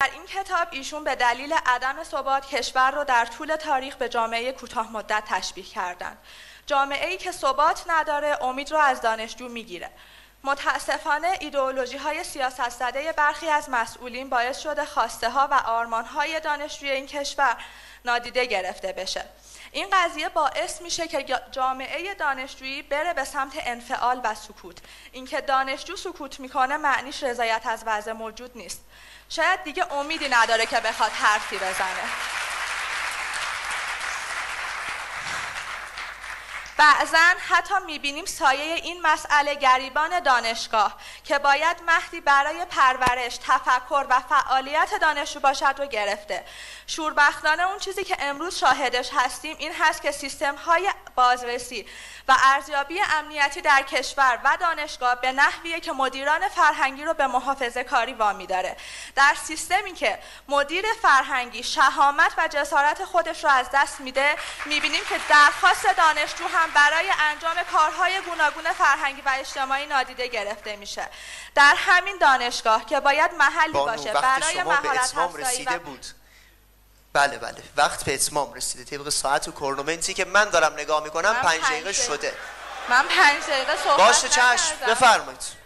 در این کتاب ایشون به دلیل عدم ثبات کشور رو در طول تاریخ به جامعه کوتاه مدت تشبیه کردند. جامعه ای که ثبات نداره امید رو از دانشجو می‌گیره. متاسفانه ایدئولوژی های سیاست زده برخی از مسئولین باعث شده خواسته ها و آرمان های دانشجوی این کشور نادیده گرفته بشه. این قضیه باعث میشه که جامعه دانشجویی بره به سمت انفعال و سکوت. اینکه دانشجو سکوت می‌کنه معنیش رضایت از وضع موجود نیست. شاید دیگه امیدی نداره که بخواد حرفی بزنه. بعضا حتی می‌بینیم سایه این مسئله گریبان دانشگاه که باید مهدی برای پرورش، تفکر و فعالیت دانشجو باشد رو گرفته. شوربختانه اون چیزی که امروز شاهدش هستیم این هست که سیستم های بازرسی و ارزیابی امنیتی در کشور و دانشگاه به نحویه که مدیران فرهنگی رو به محافظه کاری وامی داره. در سیستمی که مدیر فرهنگی شهامت و جسارت خودش رو از دست میده می‌بینیم که درخواست دانشجو هم برای انجام کارهای گوناگون فرهنگی و اجتماعی نادیده گرفته میشه. در همین دانشگاه که باید محلی باشه برای مهارت رسیده بود. بله بله. وقت به اتمام رسیده. طبق ساعت و کرنومنتی که من دارم نگاه می‌کنم پنج دقیقه شده. من پنج دقیقه صحبت باشه چشم. بفرمایید.